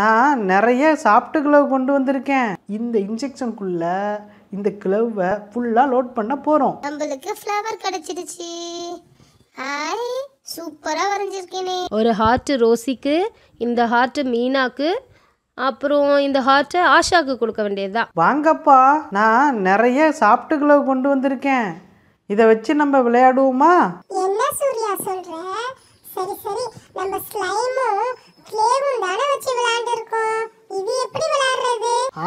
நான் நிறைய சாப்பிட்டு கிளவ் கொண்டு வந்திருக்கேன். இந்த இன்ஜெக்ஷனுக்குள்ள இந்த கிளவை ஃபுல்லாக லோட் பண்ண போகிறோம் நம்மளுக்கு ஃப்ளவர் கிடைச்சிடுச்சு. ஹாய் சூப்பரா வரைஞ்சிருக்கேனே. ஒரு ஹார்ட்டு ரோசிக்கு இந்த ஹார்ட்டு மீனாக்கு அப்புறம் இந்த ஹார்ட்டை ஆஷாக்கு கொடுக்க வேண்டியதுதான். வாங்கப்பா நான் நிறைய சாப்பிட்டு கிளவ் கொண்டு வந்திருக்கேன். இதை வச்சு நம்ம விளையாடுவோமா? என்ன சூர்யா சொல்ற? சரி சரி நம்ம ஸ்லைமும் கிளேவும் தானே வச்சு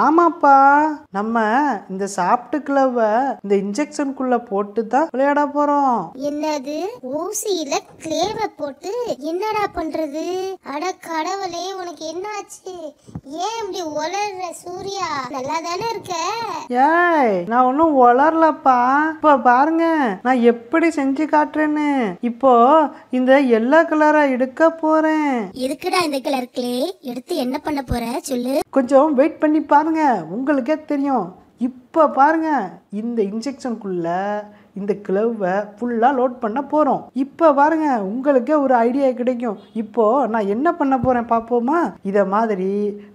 ஆமாப்பா. நம்ம இந்த சாப்பிட்டு கிளவை இந்த இன்ஜெக்ஷனுக்குள்ள போட்டு தான் விளையாட போகிறோம் என்னது? ஊசியில கிளேவை போட்டு என்னடா பண்றது? அட கடவுளே உனக்கு என்ன ஆச்சு ஏன் இப்படி உளர்ற சூர்யா? நல்லா தானே இருக்க? ஏய் நான் ஒன்றும் வளரலப்பா இப்போ பாருங்க நான் எப்படி செஞ்சு காட்டுறேன்னு. இப்போ இந்த எல்லோ கலரை எடுக்க போறேன். எதுக்குடா இந்த கலர் கிளே. எடுத்து என்ன பண்ண போற? சொல்லு. கொஞ்சம் வெயிட் பண்ணி பாருங்கள் உங்களுக்கே தெரியும். இப்போ பாருங்க இந்த இன்ஜெக்ஷனுக்குள்ளே இந்த கிளவை ஃபுல்லாக லோட் பண்ண போகிறோம் இப்போ பாருங்க உங்களுக்கே ஒரு ஐடியா கிடைக்கும். இப்போ நான் என்ன பண்ண போகிறேன் பார்ப்போமா இதை மாதிரி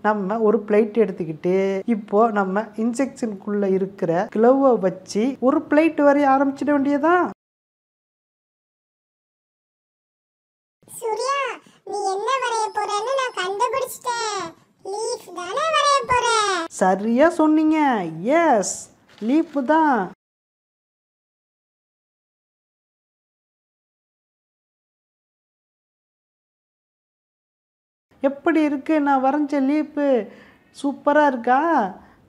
நம்ம ஒரு பிளேட் எடுத்துக்கிட்டு இப்போ நம்ம இன்ஜெக்ஷனுக்குள்ள இருக்கிற கிளவை வச்சு ஒரு பிளேட் வரைய ஆரம்பிச்சிட வேண்டியதான் சூர்யா நீ என்ன வரைய போறன்னு நான் கண்டுபிடிச்சிட்டேன். லீஃப் தானே? சரியா சொன்னீங்க. எஸ் லீப்பு தான். எப்படி இருக்கு? நான் வரைஞ்ச லீப்பு சூப்பராக இருக்கா?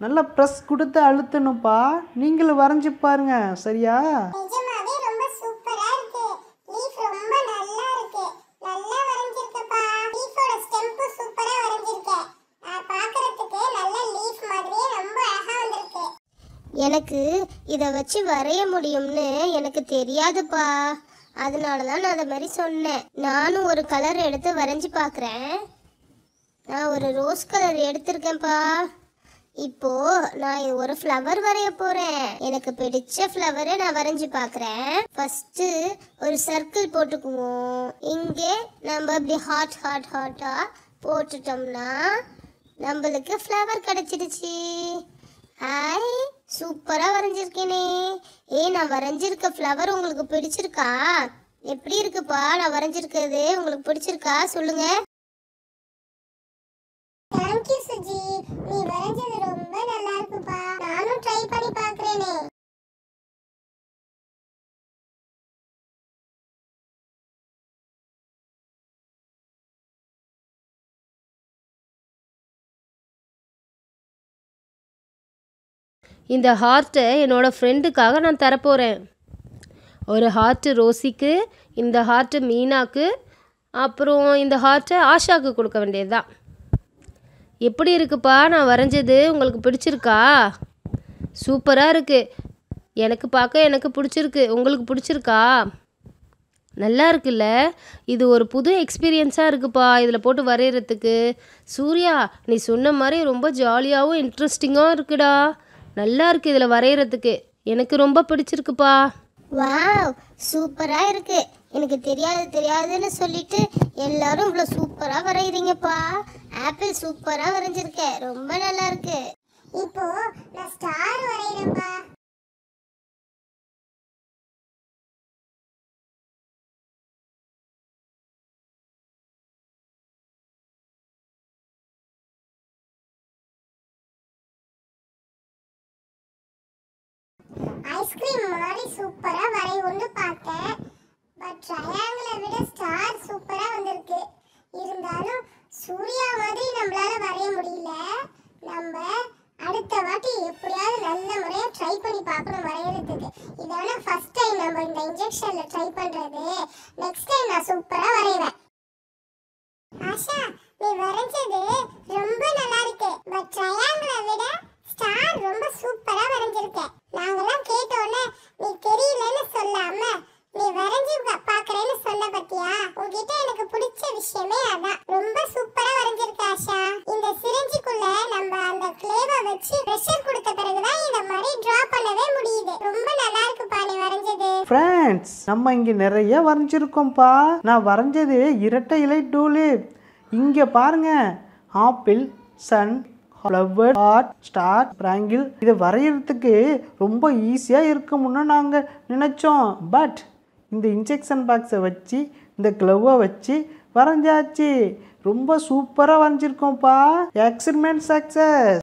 நல்லா ப்ரெஸ் கொடுத்து அழுத்தணும்ப்பா. நீங்களும் வரைஞ்சி பாருங்க. சரியா நிஜமாவே ரொம்ப சூப்பரா இருக்கு லீஃப் ரொம்ப நல்லா இருக்கு நல்லா வரைஞ்சிருக்கப்பா லீஃபோட ஸ்டெம்ப் சூப்பரா வரைஞ்சிருக்க நான் பார்க்கறதுக்கு நல்ல லீஃப் மாதிரியே ரொம்ப அழகா வந்திருக்கு எனக்கு இதை வச்சு வரைய முடியும்னு எனக்கு தெரியாதுப்பா. அதனால தான் நான் அதை மாதிரி சொன்னேன். நானும் ஒரு கலர் எடுத்து வரைஞ்சி பார்க்குறேன். நான் ஒரு ரோஸ் கலர் எடுத்திருக்கேன்ப்பா. இப்போ நான் ஒரு ஃப்ளவர் வரைய போறேன். எனக்கு பிடிச்ச ஃப்ளவரை நான் வரைஞ்சி பார்க்குறேன். ஃபர்ஸ்ட் ஒரு சர்க்கிள் போட்டுக்குவோம். இங்கே நம்ம இப்படி ஹாட் ஹாட் ஹாட்டா போட்டுட்டோம்னா நம்மளுக்கு ஃப்ளவர் கிடைச்சிடுச்சு. ஹாய் சூப்பராக வரைஞ்சிருக்கேனே. ஏ நான் வரைஞ்சிருக்க ஃப்ளவர் உங்களுக்கு பிடிச்சிருக்கா? எப்படி இருக்குப்பா? நான் வரைஞ்சிருக்கிறது உங்களுக்கு பிடிச்சிருக்கா? சொல்லுங்க. தேங்க்யூ சுஜி நீ வரைஞ்சது ரொம்ப நல்லா இருக்குப்பா. இந்த ஹார்ட்டை என்னோட ஃப்ரெண்டுக்காக நான் தரப்போகிறேன் ஒரு ஹார்ட்டு ரோசிக்கு இந்த ஹார்ட்டு மீனாக்கு அப்புறம் இந்த ஹார்ட்டை ஆஷாவுக்கு கொடுக்க வேண்டியதுதான். எப்படி இருக்குப்பா? நான் வரைஞ்சது உங்களுக்கு பிடிச்சிருக்கா? சூப்பராக இருக்குது எனக்கு பார்க்க எனக்கு பிடிச்சிருக்கு. உங்களுக்கு பிடிச்சிருக்கா? நல்லா இருக்குல்ல? இது ஒரு புது எக்ஸ்பீரியன்ஸாக இருக்குப்பா. இதில் போட்டு வரைகிறதுக்கு சூர்யா நீ சொன்ன மாதிரி ரொம்ப ஜாலியாகவும் இன்ட்ரெஸ்டிங்காகவும் இருக்குடா. நல்லா இருக்கு இதில் வரைகிறதுக்கு எனக்கு ரொம்ப பிடிச்சிருக்குப்பா. வாவ் சூப்பரா இருக்கு. எனக்கு தெரியாது தெரியாதுன்னு சொல்லிட்டு எல்லாரும் இவ்வளோ சூப்பரா வரைகிறீங்கப்பா ஆப்பிள் சூப்பரா வரைஞ்சிருக்க. ரொம்ப நல்லா இருக்கு இப்போ ஐஸ்கிரீம் மாதிரி சூப்பரா வரையும்னு பார்த்தேன். பட் ட்ரையாங்கிளை விட ஸ்டார் சூப்பரா வந்திருக்கு. இருந்தாலும் சூர்யா மாதிரி நம்மளால வரைய முடியல. நம்ம அடுத்த வாட்டி எப்படியாவது நல்ல முறையா ட்ரை பண்ணி பார்க்கணும் வரையறதுக்கு. இதான ஃபர்ஸ்ட் டைம் நம்ம இந்த இன்ஜெக்ஷன்ல ட்ரை பண்றது. நெக்ஸ்ட் டைம் நான் சூப்பரா வரைவேன். ஆஷா நீ வரைஞ்சது ரொம்ப நல்லா இருக்கு. பட் ட்ரையாங்கிளை விட ஸ்டார் ரொம்ப சூப்பரா வரைஞ்சிருக்க. நாங்கெல்லாம் கேட்டோன்னே நீ தெரியலன்னு சொல்லாம நீ வரைஞ்சு பாக்குறேன்னு சொல்ல சொன்ன பத்தியா? உன்கிட்ட எனக்கு பிடிச்ச விஷயமே அதான். ரொம்ப சூப்பரா வரைஞ்சிருக்க ஆஷா. இந்த சிரஞ்சிக்குள்ள நம்ம அந்த கிளேவை வச்சு ப்ரெஷர் கொடுத்த பிறகுதான் இந்த மாதிரி டிரா பண்ணவே முடியுது. ரொம்ப நல்லா இருக்கு நீ வரைஞ்சது. ஃப்ரெண்ட்ஸ் நம்ம இங்கே நிறைய வரைஞ்சிருக்கோம்ப்பா. நான் வரைஞ்சது இரட்டை இலை டூலிப் இங்கே பாருங்க apple sun flower heart star triangle இதை வரைகிறதுக்கு ரொம்ப ஈஸியாக இருக்கும்னு நாங்கள் நினச்சோம். பட் இந்த இன்ஜெக்ஷன் பாக்ஸை வச்சு இந்த க்ளவ்வை வச்சு வரைஞ்சாச்சு. ரொம்ப சூப்பராக வரைஞ்சிருக்கோம்ப்பா எக்ஸ்பிரிமெண்ட் சக்ஸஸ்